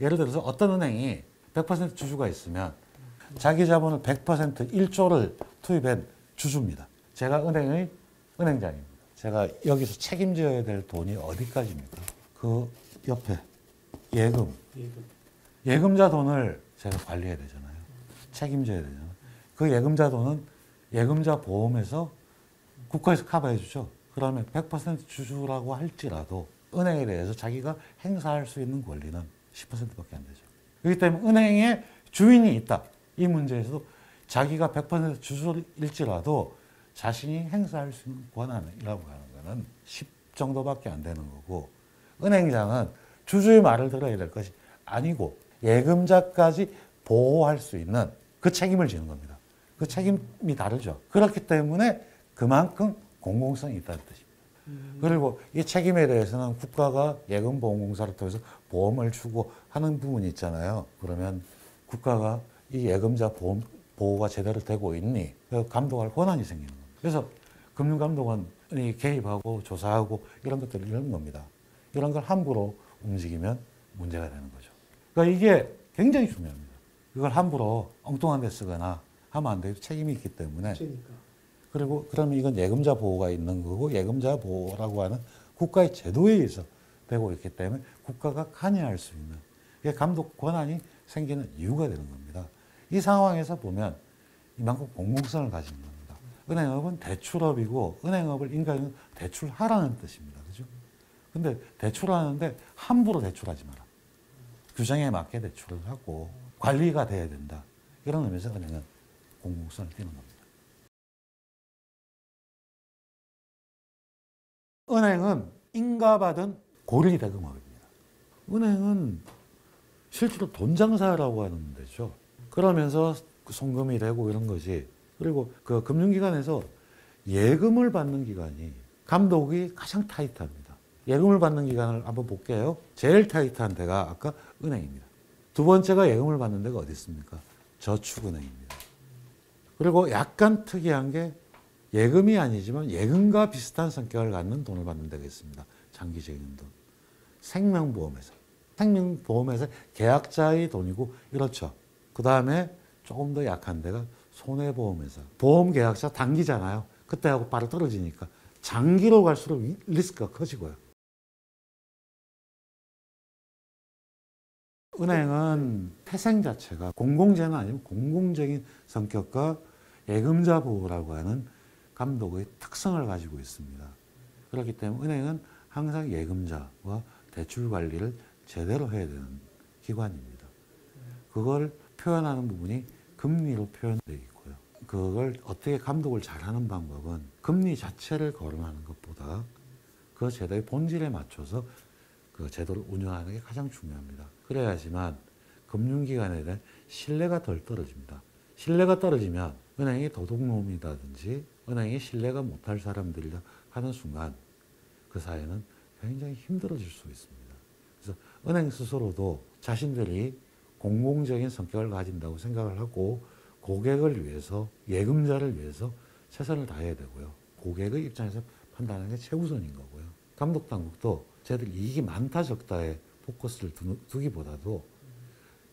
예를 들어서 어떤 은행이 100% 주주가 있으면 자기 자본을 100% 1조를 투입한 주주입니다. 제가 은행의 은행장입니다. 제가 여기서 책임져야 될 돈이 어디까지입니까? 그 옆에 예금. 예금자 돈을 제가 관리해야 되잖아요. 책임져야 되잖아요. 그 예금자 돈은 예금자 보험에서 국가에서 커버해 주죠. 그러면 100% 주주라고 할지라도 은행에 대해서 자기가 행사할 수 있는 권리는 10%밖에 안 되죠. 그렇기 때문에 은행에 주인이 있다. 이 문제에서도 자기가 100% 주주일지라도 자신이 행사할 수 있는 권한이라고 하는 거는 10 정도밖에 안 되는 거고 은행장은 주주의 말을 들어야 될 것이 아니고 예금자까지 보호할 수 있는 그 책임을 지는 겁니다. 그 책임이 다르죠. 그렇기 때문에 그만큼 공공성이 있다는 뜻입니다. 그리고 이 책임에 대해서는 국가가 예금보험공사를 통해서 보험을 주고 하는 부분이 있잖아요. 그러면 국가가 이 예금자 보험, 보호가 제대로 되고 있니? 그 감독할 권한이 생기는 겁니다. 그래서 금융감독원이 개입하고 조사하고 이런 것들 이런 겁니다. 이런 걸 함부로 움직이면 문제가 되는 거죠. 그러니까 이게 굉장히 중요합니다. 이걸 함부로 엉뚱한 데 쓰거나 하면 안 돼요. 책임이 있기 때문에. 그러니까. 그리고 그러면 이건 예금자 보호가 있는 거고 예금자 보호라고 하는 국가의 제도에 의해서 되고 있기 때문에 국가가 관여할 수 있는 감독 권한이 생기는 이유가 되는 겁니다. 이 상황에서 보면 이만큼 공공성을 가진 겁니다. 은행업은 대출업이고 은행업을 인간은 대출하라는 뜻입니다. 그죠? 근데 대출하는데 함부로 대출하지 마라. 규정에 맞게 대출을 하고 관리가 돼야 된다. 이런 의미에서 은행은 공공성을 띠는 겁니다. 은행은 인가받은 고리 대금업입니다. 은행은 실제로 돈 장사라고 하는 데죠. 그러면서 그 송금이 되고 이런 거지. 그리고 그 금융기관에서 예금을 받는 기관이 감독이 가장 타이트합니다. 예금을 받는 기관을 한번 볼게요. 제일 타이트한 데가 아까 은행입니다. 두 번째가 예금을 받는 데가 어디 있습니까? 저축은행입니다. 그리고 약간 특이한 게 예금이 아니지만 예금과 비슷한 성격을 갖는 돈을 받는 데가 있습니다. 장기적인 돈. 생명보험에서. 생명보험에서 계약자의 돈이고 이렇죠. 그 다음에 조금 더 약한 데가 손해보험회사. 보험 계약자 단기잖아요. 그때하고 바로 떨어지니까 장기로 갈수록 리스크가 커지고요. 은행은 태생 자체가 공공재는 아니면 공공적인 성격과 예금자 보호라고 하는 감독의 특성을 가지고 있습니다. 그렇기 때문에 은행은 항상 예금자와 대출 관리를 제대로 해야 되는 기관입니다. 그걸 표현하는 부분이 금리로 표현되어 있고요. 그걸 어떻게 감독을 잘하는 방법은 금리 자체를 거론하는 것보다 그 제도의 본질에 맞춰서 그 제도를 운영하는 게 가장 중요합니다. 그래야지만 금융기관에 대한 신뢰가 덜 떨어집니다. 신뢰가 떨어지면 은행이 도둑놈이라든지 은행이 신뢰가 못할 사람들이라 하는 순간 그 사회는 굉장히 힘들어질 수 있습니다. 그래서 은행 스스로도 자신들이 공공적인 성격을 가진다고 생각을 하고 고객을 위해서 예금자를 위해서 최선을 다해야 되고요. 고객의 입장에서 판단하는 게 최우선인 거고요. 감독 당국도 쟤들 이익이 많다 적다에 포커스를 두기보다도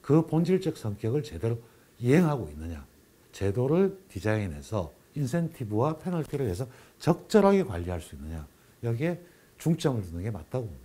그 본질적 성격을 제대로 이행하고 있느냐. 제도를 디자인해서 인센티브와 페널티를 해서 적절하게 관리할 수 있느냐. 여기에 중점을 두는 게 맞다고 봅니다.